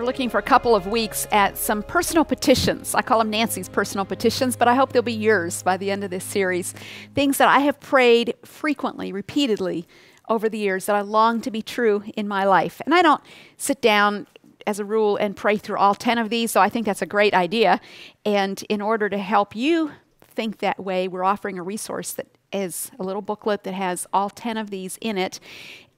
We're looking for a couple of weeks at some personal petitions. I call them Nancy's personal petitions, but I hope they'll be yours by the end of this series. Things that I have prayed frequently, repeatedly over the years that I long to be true in my life. And I don't sit down as a rule and pray through all 10 of these, so I think that's a great idea. And in order to help you think that way, we're offering a resource that is a little booklet that has all 10 of these in it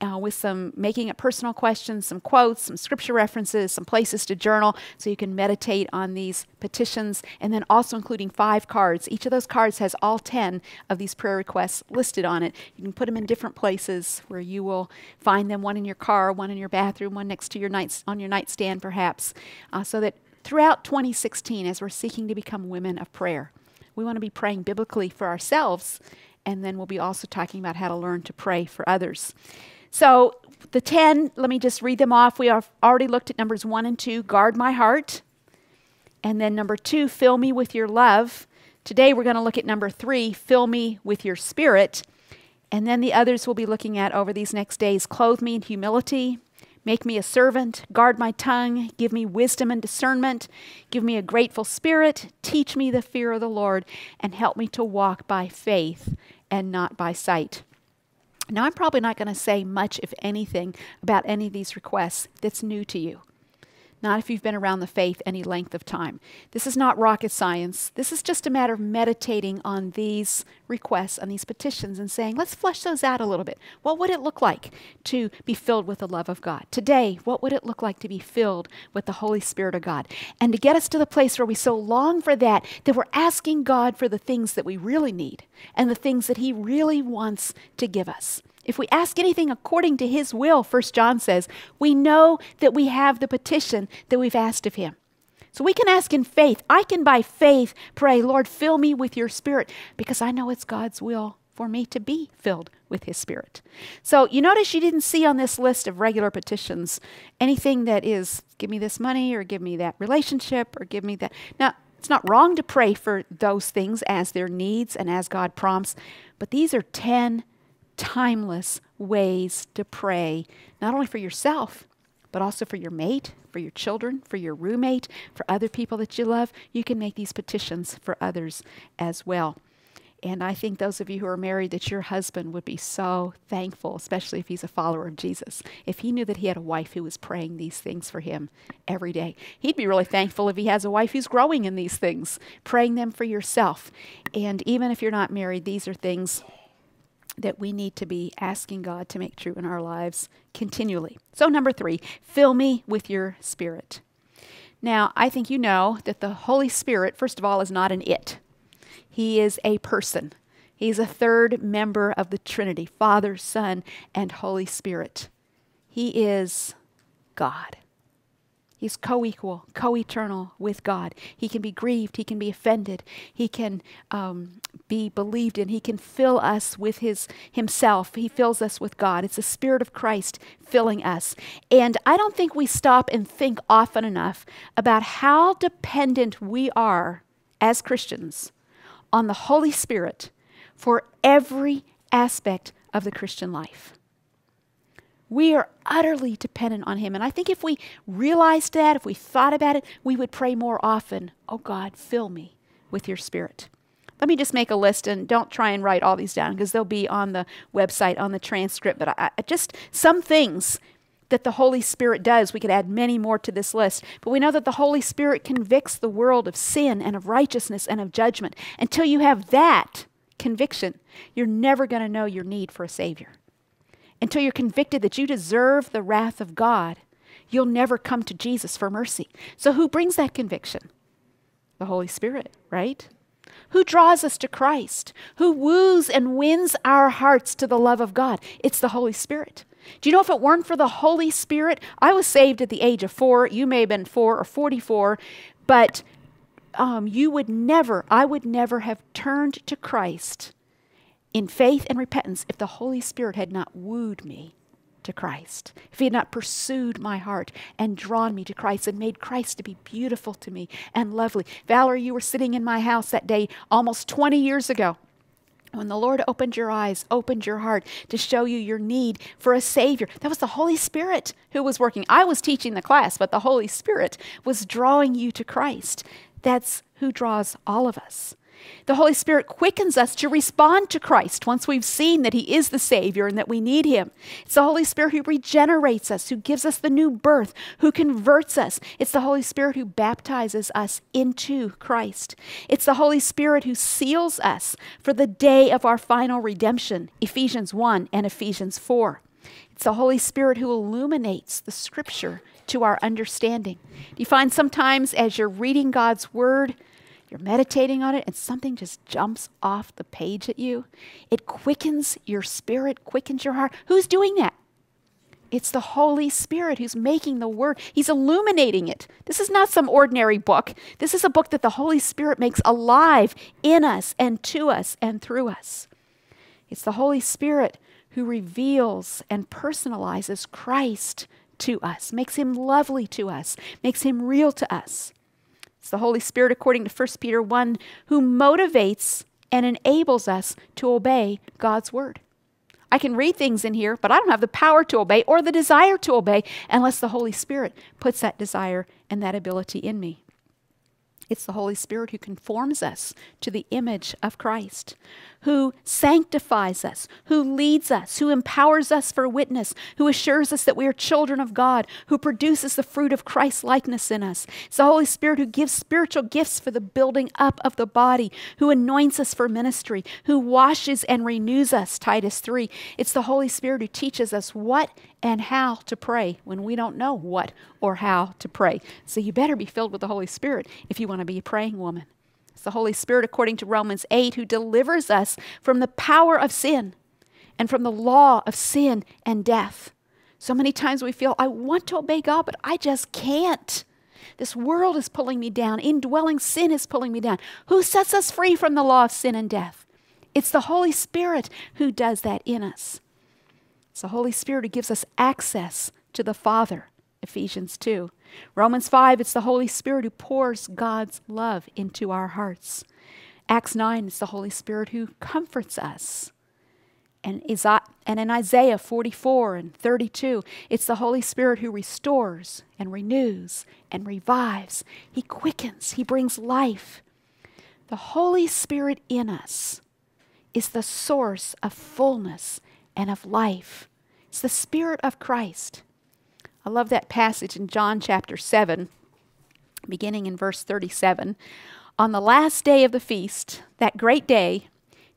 uh, with some making it personal questions, some quotes, some scripture references, some places to journal so you can meditate on these petitions, and then also including five cards. Each of those cards has all 10 of these prayer requests listed on it. You can put them in different places where you will find them one in your car, one in your bathroom, one next to your night, on your nightstand, perhaps, uh, so that throughout 2016, as we're seeking to become women of prayer, we want to be praying biblically for ourselves, and then we'll be also talking about how to learn to pray for others. So the 10, let me just read them off. We have already looked at numbers 1 and 2, guard my heart. And then number 2, fill me with your love. Today we're going to look at number 3, fill me with your spirit. And then the others we'll be looking at over these next days clothe me in humility, make me a servant, guard my tongue, give me wisdom and discernment, give me a grateful spirit, teach me the fear of the Lord, and help me to walk by faith and not by sight. Now, I'm probably not going to say much, if anything, about any of these requests that's new to you. Not if you've been around the faith any length of time. This is not rocket science. This is just a matter of meditating on these requests, on these petitions, and saying, let's flesh those out a little bit. What would it look like to be filled with the love of God? Today, what would it look like to be filled with the Holy Spirit of God? And to get us to the place where we so long for that, that we're asking God for the things that we really need and the things that He really wants to give us. If we ask anything according to his will, First John says, we know that we have the petition that we've asked of him. So we can ask in faith. I can by faith pray, Lord, fill me with your spirit because I know it's God's will for me to be filled with his spirit. So you notice you didn't see on this list of regular petitions anything that is give me this money or give me that relationship or give me that. Now, it's not wrong to pray for those things as their needs and as God prompts, but these are 10 timeless ways to pray, not only for yourself, but also for your mate, for your children, for your roommate, for other people that you love. You can make these petitions for others as well. And I think those of you who are married, that your husband would be so thankful, especially if he's a follower of Jesus. If he knew that he had a wife who was praying these things for him every day, he'd be really thankful if he has a wife who's growing in these things, praying them for yourself. And even if you're not married, these are things that we need to be asking God to make true in our lives continually. So, number three, fill me with your spirit. Now, I think you know that the Holy Spirit, first of all, is not an it, He is a person. He's a third member of the Trinity Father, Son, and Holy Spirit. He is God. He's co equal, co eternal with God. He can be grieved. He can be offended. He can um, be believed in. He can fill us with his, Himself. He fills us with God. It's the Spirit of Christ filling us. And I don't think we stop and think often enough about how dependent we are as Christians on the Holy Spirit for every aspect of the Christian life. We are utterly dependent on Him. And I think if we realized that, if we thought about it, we would pray more often, Oh God, fill me with your Spirit. Let me just make a list and don't try and write all these down because they'll be on the website, on the transcript. But I, I just some things that the Holy Spirit does. We could add many more to this list. But we know that the Holy Spirit convicts the world of sin and of righteousness and of judgment. Until you have that conviction, you're never going to know your need for a Savior until you're convicted that you deserve the wrath of God, you'll never come to Jesus for mercy. So, who brings that conviction? The Holy Spirit, right? Who draws us to Christ? Who woos and wins our hearts to the love of God? It's the Holy Spirit. Do you know if it weren't for the Holy Spirit, I was saved at the age of four. You may have been four or 44, but um, you would never, I would never have turned to Christ in faith and repentance if the Holy Spirit had not wooed me to Christ, if He had not pursued my heart and drawn me to Christ and made Christ to be beautiful to me and lovely. Valerie, you were sitting in my house that day almost 20 years ago When the Lord opened your eyes, opened your heart to show you your need for a Savior, that was the Holy Spirit who was working. I was teaching the class, but the Holy Spirit was drawing you to Christ. That's who draws all of us. The Holy Spirit quickens us to respond to Christ once we've seen that He is the Savior and that we need Him. It's the Holy Spirit who regenerates us, who gives us the new birth, who converts us. It's the Holy Spirit who baptizes us into Christ. It's the Holy Spirit who seals us for the day of our final redemption, Ephesians 1 and Ephesians 4. It's the Holy Spirit who illuminates the Scripture to our understanding. Do you find sometimes as you're reading God's Word, you're meditating on it and something just jumps off the page at you. It quickens your spirit, quickens your heart. Who's doing that? It's the Holy Spirit who's making the Word. He's illuminating it. This is not some ordinary book. This is a book that the Holy Spirit makes alive in us and to us and through us. It's the Holy Spirit who reveals and personalizes Christ to us, makes him lovely to us, makes him real to us. It's the Holy Spirit, according to 1 Peter 1, who motivates and enables us to obey God's word. I can read things in here, but I don't have the power to obey or the desire to obey unless the Holy Spirit puts that desire and that ability in me. It's the Holy Spirit who conforms us to the image of Christ, who sanctifies us, who leads us, who empowers us for witness, who assures us that we are children of God, who produces the fruit of Christ's likeness in us. It's the Holy Spirit who gives spiritual gifts for the building up of the body, who anoints us for ministry, who washes and renews us, Titus 3. It's the Holy Spirit who teaches us what and how to pray when we don't know what or how to pray. So you better be filled with the Holy Spirit if you want to be a praying woman. It's the Holy Spirit, according to Romans 8, who delivers us from the power of sin and from the law of sin and death. So many times we feel, I want to obey God, but I just can't. This world is pulling me down. Indwelling sin is pulling me down. Who sets us free from the law of sin and death? It's the Holy Spirit who does that in us. It's the Holy Spirit who gives us access to the Father, Ephesians 2. Romans 5, it's the Holy Spirit who pours God's love into our hearts. Acts 9, it's the Holy Spirit who comforts us. And, and in Isaiah 44 and 32, it's the Holy Spirit who restores and renews and revives. He quickens, He brings life. The Holy Spirit in us is the source of fullness and of life. It's the Spirit of Christ. I love that passage in John chapter 7, beginning in verse 37. On the last day of the feast, that great day,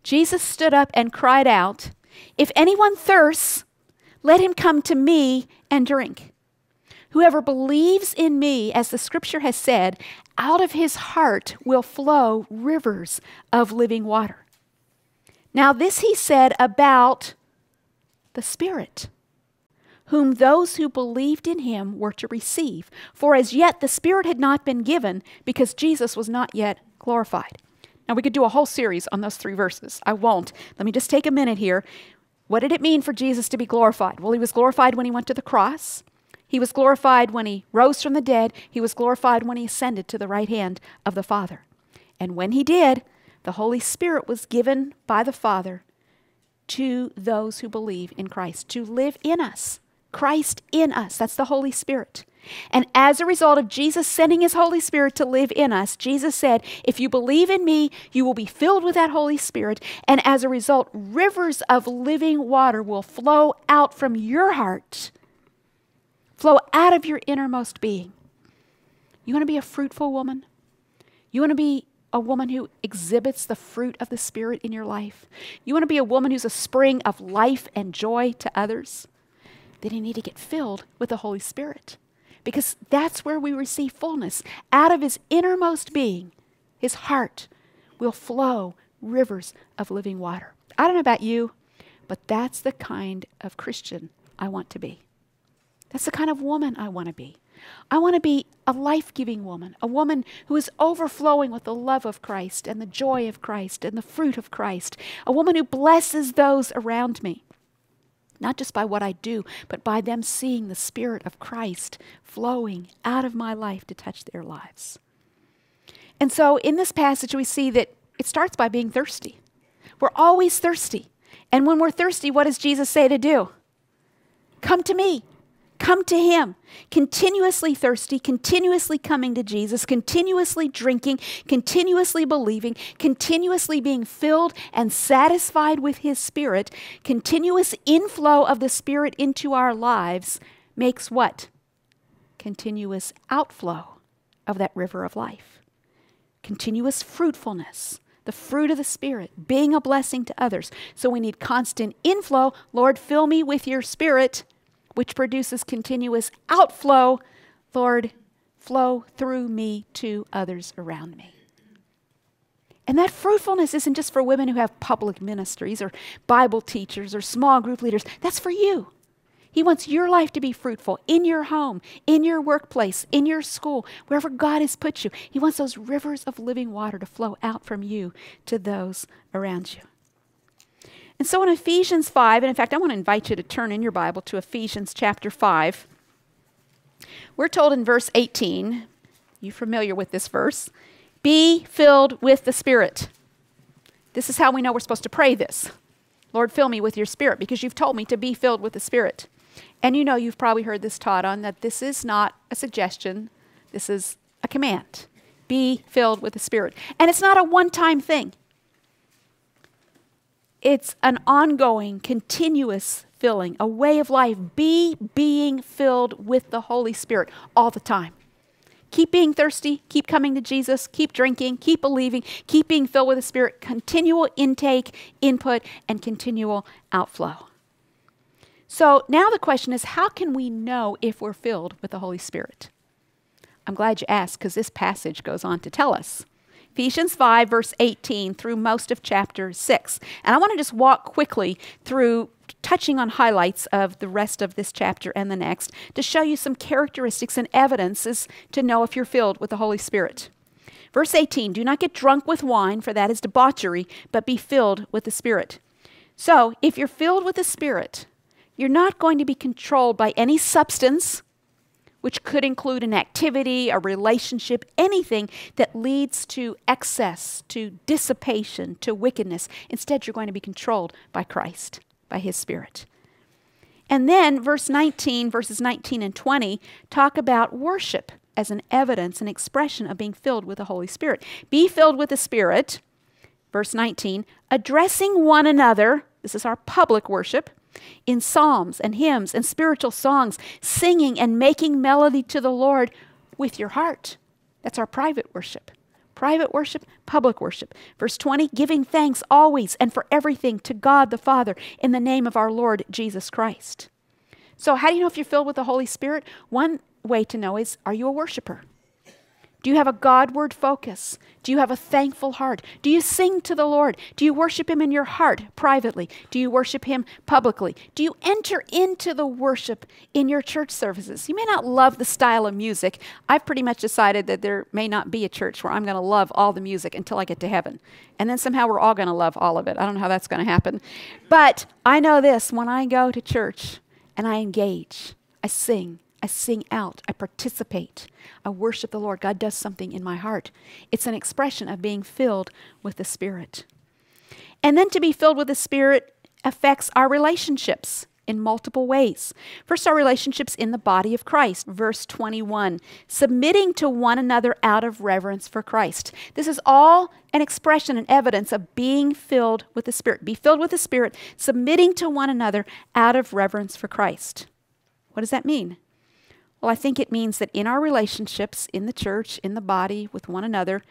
Jesus stood up and cried out, If anyone thirsts, let him come to me and drink. Whoever believes in me, as the scripture has said, out of his heart will flow rivers of living water. Now, this he said about the Spirit, whom those who believed in him were to receive. For as yet the Spirit had not been given, because Jesus was not yet glorified. Now, we could do a whole series on those three verses. I won't. Let me just take a minute here. What did it mean for Jesus to be glorified? Well, he was glorified when he went to the cross. He was glorified when he rose from the dead. He was glorified when he ascended to the right hand of the Father. And when he did, the Holy Spirit was given by the Father to those who believe in Christ, to live in us. Christ in us. That's the Holy Spirit. And as a result of Jesus sending his Holy Spirit to live in us, Jesus said, If you believe in me, you will be filled with that Holy Spirit. And as a result, rivers of living water will flow out from your heart, flow out of your innermost being. You want to be a fruitful woman? You want to be a woman who exhibits the fruit of the Spirit in your life? You want to be a woman who's a spring of life and joy to others? Then you need to get filled with the Holy Spirit because that's where we receive fullness. Out of his innermost being, his heart, will flow rivers of living water. I don't know about you, but that's the kind of Christian I want to be. That's the kind of woman I want to be. I want to be a life giving woman, a woman who is overflowing with the love of Christ and the joy of Christ and the fruit of Christ, a woman who blesses those around me, not just by what I do, but by them seeing the Spirit of Christ flowing out of my life to touch their lives. And so in this passage, we see that it starts by being thirsty. We're always thirsty. And when we're thirsty, what does Jesus say to do? Come to me. Come to Him. Continuously thirsty, continuously coming to Jesus, continuously drinking, continuously believing, continuously being filled and satisfied with His Spirit, continuous inflow of the Spirit into our lives makes what? Continuous outflow of that river of life. Continuous fruitfulness, the fruit of the Spirit, being a blessing to others. So we need constant inflow. Lord, fill me with your Spirit which produces continuous outflow, Lord, flow through me to others around me. And that fruitfulness isn't just for women who have public ministries or Bible teachers or small group leaders. That's for you. He wants your life to be fruitful in your home, in your workplace, in your school, wherever God has put you. He wants those rivers of living water to flow out from you to those around you. And so in Ephesians 5, and in fact, I want to invite you to turn in your Bible to Ephesians chapter 5. We're told in verse 18, you familiar with this verse, be filled with the Spirit. This is how we know we're supposed to pray this. Lord, fill me with your Spirit, because you've told me to be filled with the Spirit. And you know, you've probably heard this taught on that this is not a suggestion, this is a command. Be filled with the Spirit. And it's not a one time thing. It's an ongoing, continuous filling, a way of life. Be being filled with the Holy Spirit all the time. Keep being thirsty, keep coming to Jesus, keep drinking, keep believing, keep being filled with the Spirit, continual intake, input, and continual outflow. So now the question is how can we know if we're filled with the Holy Spirit? I'm glad you asked because this passage goes on to tell us. Ephesians 5, verse 18, through most of chapter 6. And I want to just walk quickly through touching on highlights of the rest of this chapter and the next to show you some characteristics and evidences to know if you're filled with the Holy Spirit. Verse 18 Do not get drunk with wine, for that is debauchery, but be filled with the Spirit. So, if you're filled with the Spirit, you're not going to be controlled by any substance which could include an activity, a relationship, anything that leads to excess, to dissipation, to wickedness. Instead, you're going to be controlled by Christ, by His Spirit. And then, verse 19, verses 19 and 20 talk about worship as an evidence, an expression of being filled with the Holy Spirit. Be filled with the Spirit, verse 19, addressing one another. This is our public worship in psalms and hymns and spiritual songs, singing and making melody to the Lord with your heart. That's our private worship. Private worship, public worship. Verse 20, giving thanks always and for everything to God the Father in the name of our Lord Jesus Christ. So, how do you know if you're filled with the Holy Spirit? One way to know is are you a worshiper? Do you have a Godward focus? Do you have a thankful heart? Do you sing to the Lord? Do you worship Him in your heart privately? Do you worship Him publicly? Do you enter into the worship in your church services? You may not love the style of music. I've pretty much decided that there may not be a church where I'm going to love all the music until I get to heaven. And then somehow we're all going to love all of it. I don't know how that's going to happen. But I know this when I go to church and I engage, I sing, I sing out, I participate, I worship the Lord. God does something in my heart. It's an expression of being filled with the Spirit. And then to be filled with the Spirit affects our relationships in multiple ways. First, our relationships in the body of Christ. Verse 21 submitting to one another out of reverence for Christ. This is all an expression and evidence of being filled with the Spirit. Be filled with the Spirit, submitting to one another out of reverence for Christ. What does that mean? Well, I think it means that in our relationships, in the church, in the body, with one another,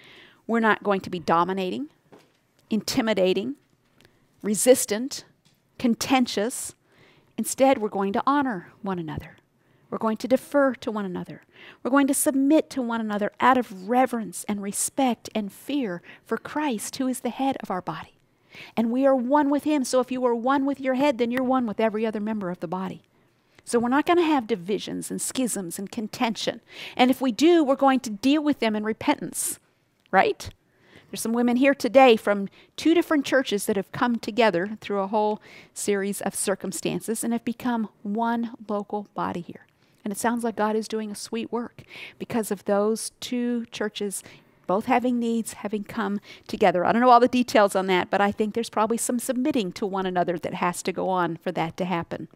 we're not going to be dominating, intimidating, resistant, contentious. Instead, we're going to honor one another. We're going to defer to one another. We're going to submit to one another out of reverence and respect and fear for Christ, who is the head of our body. And we are one with Him. So if you are one with your head, then you're one with every other member of the body. So we're not going to have divisions and schisms and contention. And if we do, we're going to deal with them in repentance, right? There's some women here today from two different churches that have come together through a whole series of circumstances and have become one local body here. And it sounds like God is doing a sweet work because of those two churches both having needs, having come together. I don't know all the details on that, but I think there's probably some submitting to one another that has to go on for that to happen.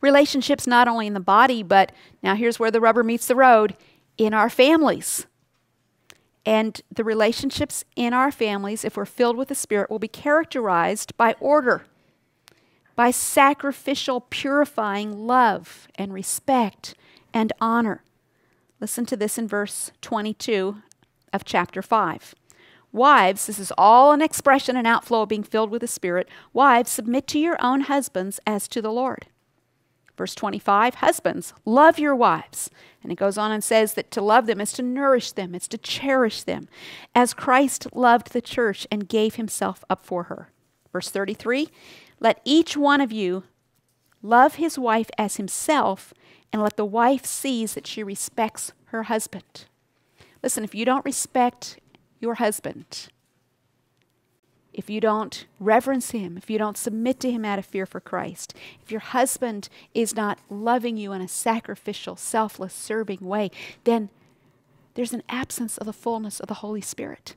Relationships not only in the body, but now here's where the rubber meets the road in our families. And the relationships in our families, if we're filled with the Spirit, will be characterized by order, by sacrificial, purifying love and respect and honor. Listen to this in verse 22 of chapter 5. Wives, this is all an expression and outflow of being filled with the Spirit. Wives, submit to your own husbands as to the Lord. Verse 25 Husbands, love your wives. And it goes on and says that to love them is to nourish them, it's to cherish them, as Christ loved the church and gave himself up for her. Verse 33 Let each one of you love his wife as himself, and let the wife sees that she respects her husband. Listen, if you don't respect your husband, if you don't reverence him, if you don't submit to him out of fear for Christ, if your husband is not loving you in a sacrificial, selfless, serving way, then there's an absence of the fullness of the Holy Spirit.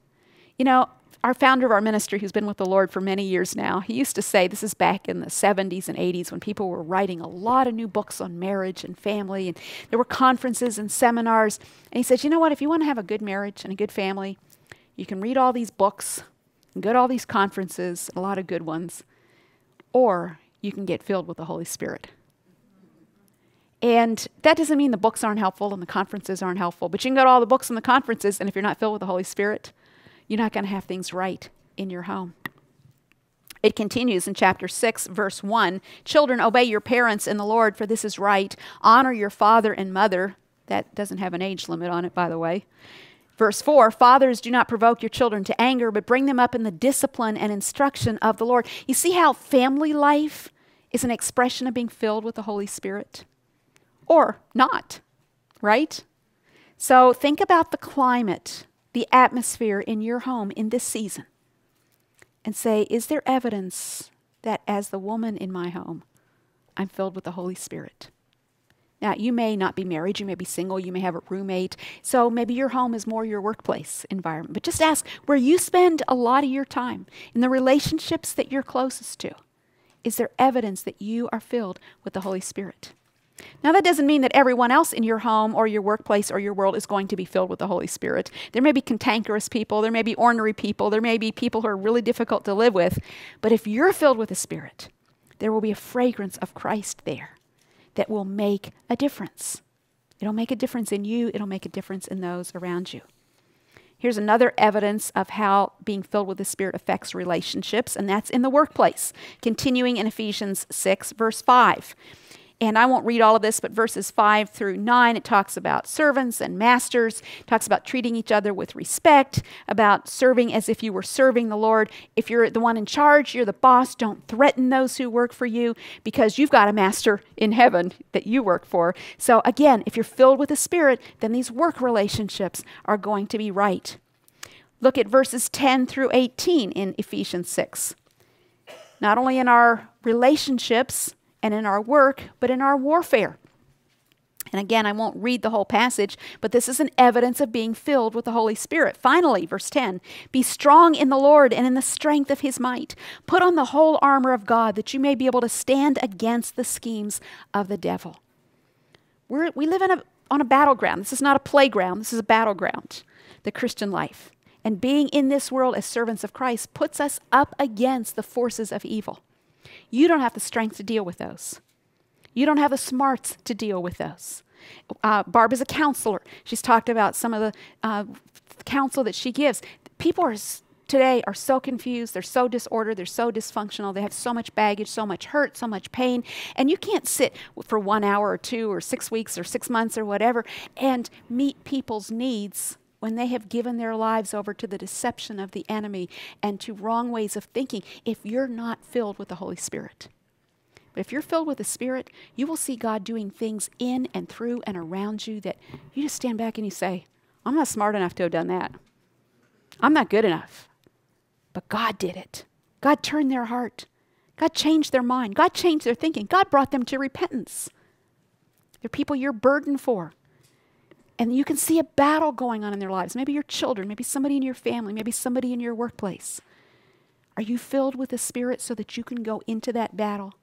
You know, our founder of our ministry, who's been with the Lord for many years now, he used to say, this is back in the 70s and 80s when people were writing a lot of new books on marriage and family, and there were conferences and seminars. And he says, you know what, if you want to have a good marriage and a good family, you can read all these books and go to all these conferences, a lot of good ones, or you can get filled with the Holy Spirit. And that doesn't mean the books aren't helpful and the conferences aren't helpful, but you can go to all the books and the conferences, and if you're not filled with the Holy Spirit, you're not going to have things right in your home. It continues in chapter 6, verse 1 Children, obey your parents in the Lord, for this is right. Honor your father and mother. That doesn't have an age limit on it, by the way. Verse 4 Fathers, do not provoke your children to anger, but bring them up in the discipline and instruction of the Lord. You see how family life is an expression of being filled with the Holy Spirit? Or not, right? So think about the climate, the atmosphere in your home in this season, and say, is there evidence that as the woman in my home, I'm filled with the Holy Spirit? Now, you may not be married, you may be single, you may have a roommate, so maybe your home is more your workplace environment. But just ask where you spend a lot of your time, in the relationships that you're closest to, is there evidence that you are filled with the Holy Spirit? Now, that doesn't mean that everyone else in your home or your workplace or your world is going to be filled with the Holy Spirit. There may be cantankerous people, there may be ornery people, there may be people who are really difficult to live with. But if you're filled with the Spirit, there will be a fragrance of Christ there that will make a difference. It'll make a difference in you, it'll make a difference in those around you. Here's another evidence of how being filled with the Spirit affects relationships, and that's in the workplace. Continuing in Ephesians 6, verse 5. And I won't read all of this, but verses 5 through 9, it talks about servants and masters, talks about treating each other with respect, about serving as if you were serving the Lord. If you're the one in charge, you're the boss, don't threaten those who work for you because you've got a master in heaven that you work for. So again, if you're filled with the Spirit, then these work relationships are going to be right. Look at verses 10 through 18 in Ephesians 6. Not only in our relationships, and in our work, but in our warfare. And again, I won't read the whole passage, but this is an evidence of being filled with the Holy Spirit. Finally, verse 10 Be strong in the Lord and in the strength of his might. Put on the whole armor of God that you may be able to stand against the schemes of the devil. We're, we live in a, on a battleground. This is not a playground, this is a battleground, the Christian life. And being in this world as servants of Christ puts us up against the forces of evil. You don't have the strength to deal with those. You don't have the smarts to deal with those. Uh, Barb is a counselor. She's talked about some of the uh, counsel that she gives. People are today are so confused. They're so disordered. They're so dysfunctional. They have so much baggage, so much hurt, so much pain. And you can't sit for one hour or two or six weeks or six months or whatever and meet people's needs when they have given their lives over to the deception of the enemy and to wrong ways of thinking if you're not filled with the Holy Spirit. But if you're filled with the Spirit, you will see God doing things in and through and around you that you just stand back and you say, I'm not smart enough to have done that. I'm not good enough. But God did it. God turned their heart. God changed their mind. God changed their thinking. God brought them to repentance. They're people you're burdened for. And you can see a battle going on in their lives. Maybe your children, maybe somebody in your family, maybe somebody in your workplace. Are you filled with the Spirit so that you can go into that battle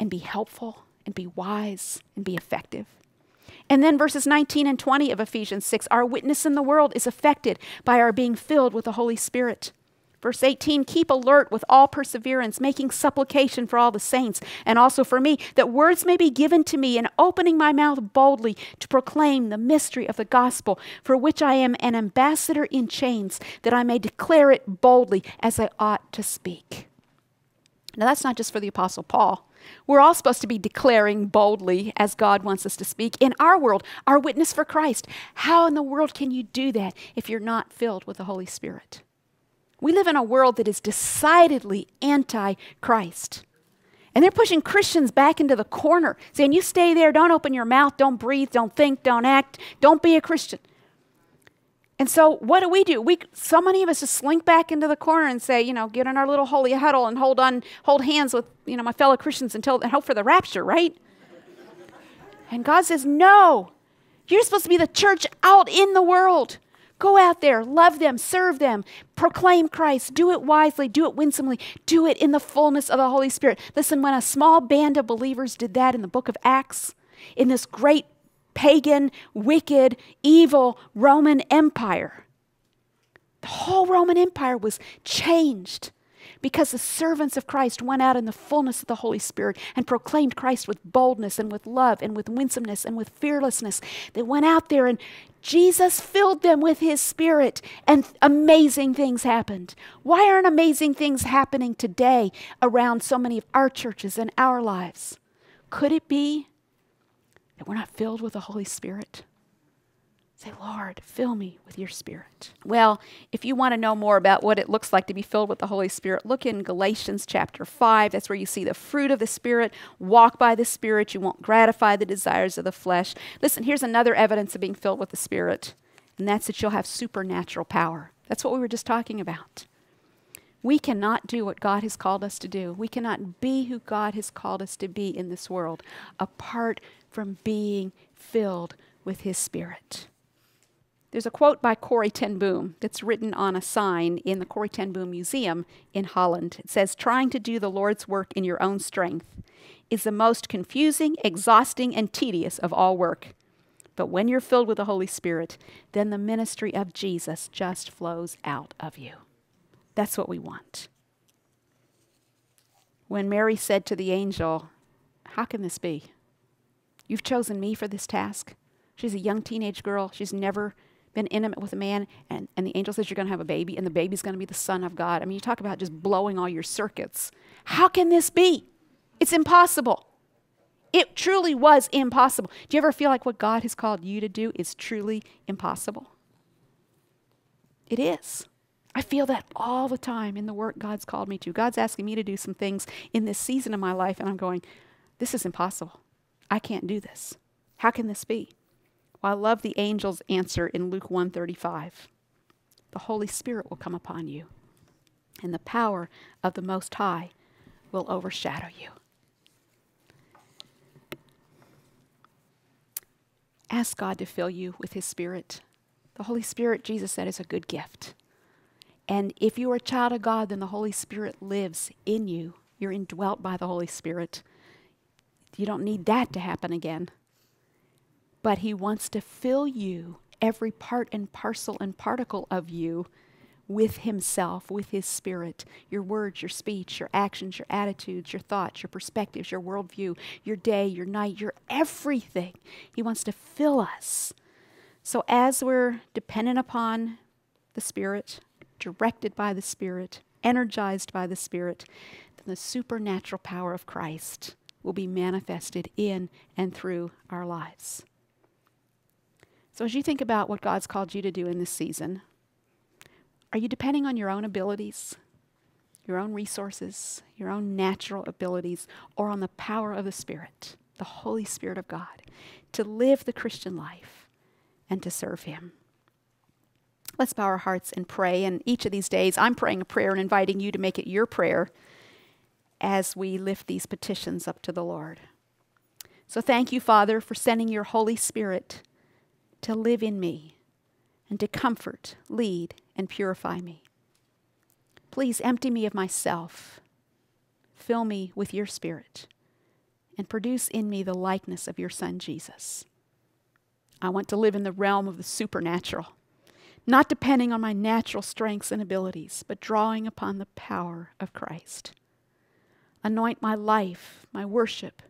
and be helpful and be wise and be effective? And then verses 19 and 20 of Ephesians 6 our witness in the world is affected by our being filled with the Holy Spirit. Verse 18, keep alert with all perseverance, making supplication for all the saints, and also for me, that words may be given to me in opening my mouth boldly to proclaim the mystery of the gospel, for which I am an ambassador in chains, that I may declare it boldly as I ought to speak. Now, that's not just for the Apostle Paul. We're all supposed to be declaring boldly as God wants us to speak in our world, our witness for Christ. How in the world can you do that if you're not filled with the Holy Spirit? We live in a world that is decidedly anti Christ. And they're pushing Christians back into the corner, saying, You stay there, don't open your mouth, don't breathe, don't think, don't act, don't be a Christian. And so, what do we do? We, so many of us just slink back into the corner and say, you know, get in our little holy huddle and hold on, hold hands with, you know, my fellow Christians until and hope for the rapture, right? And God says, no, you're supposed to be the church out in the world. Go out there, love them, serve them, proclaim Christ, do it wisely, do it winsomely, do it in the fullness of the Holy Spirit. Listen, when a small band of believers did that in the book of Acts, in this great pagan, wicked, evil Roman Empire, the whole Roman Empire was changed because the servants of Christ went out in the fullness of the Holy Spirit and proclaimed Christ with boldness and with love and with winsomeness and with fearlessness. They went out there and Jesus filled them with his spirit and amazing things happened. Why aren't amazing things happening today around so many of our churches and our lives? Could it be that we're not filled with the Holy Spirit? Say, Lord, fill me with your Spirit. Well, if you want to know more about what it looks like to be filled with the Holy Spirit, look in Galatians chapter 5. That's where you see the fruit of the Spirit. Walk by the Spirit. You won't gratify the desires of the flesh. Listen, here's another evidence of being filled with the Spirit, and that's that you'll have supernatural power. That's what we were just talking about. We cannot do what God has called us to do. We cannot be who God has called us to be in this world apart from being filled with His Spirit. There's a quote by Corrie ten Boom that's written on a sign in the Corrie ten Boom Museum in Holland. It says, Trying to do the Lord's work in your own strength is the most confusing, exhausting, and tedious of all work. But when you're filled with the Holy Spirit, then the ministry of Jesus just flows out of you. That's what we want. When Mary said to the angel, How can this be? You've chosen me for this task. She's a young teenage girl. She's never been intimate with a man, and, and the angel says you're going to have a baby, and the baby's going to be the Son of God. I mean, you talk about just blowing all your circuits. How can this be? It's impossible. It truly was impossible. Do you ever feel like what God has called you to do is truly impossible? It is. I feel that all the time in the work God's called me to. God's asking me to do some things in this season of my life, and I'm going, this is impossible. I can't do this. How can this be? Well, I love the angel's answer in Luke 135. The Holy Spirit will come upon you, and the power of the Most High will overshadow you. Ask God to fill you with His Spirit. The Holy Spirit, Jesus said, is a good gift. And if you are a child of God, then the Holy Spirit lives in you. You're indwelt by the Holy Spirit. You don't need that to happen again but He wants to fill you, every part and parcel and particle of you, with Himself, with His Spirit. Your words, your speech, your actions, your attitudes, your thoughts, your perspectives, your worldview, your day, your night, your everything. He wants to fill us. So as we're dependent upon the Spirit, directed by the Spirit, energized by the Spirit, then the supernatural power of Christ will be manifested in and through our lives. So, as you think about what God's called you to do in this season, are you depending on your own abilities, your own resources, your own natural abilities, or on the power of the Spirit, the Holy Spirit of God, to live the Christian life and to serve Him? Let's bow our hearts and pray. And each of these days, I'm praying a prayer and inviting you to make it your prayer as we lift these petitions up to the Lord. So, thank you, Father, for sending your Holy Spirit to live in me and to comfort, lead, and purify me. Please empty me of myself, fill me with your Spirit, and produce in me the likeness of your Son, Jesus. I want to live in the realm of the supernatural, not depending on my natural strengths and abilities, but drawing upon the power of Christ. Anoint my life, my worship,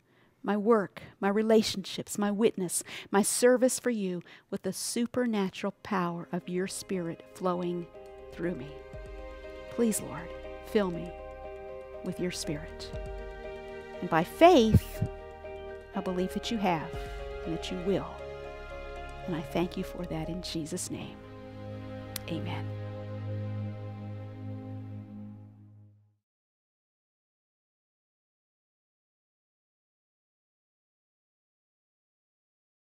my work, my relationships, my witness, my service for you with the supernatural power of your Spirit flowing through me. Please, Lord, fill me with your Spirit. And by faith, I believe that you have and that you will. And I thank you for that in Jesus' name. Amen.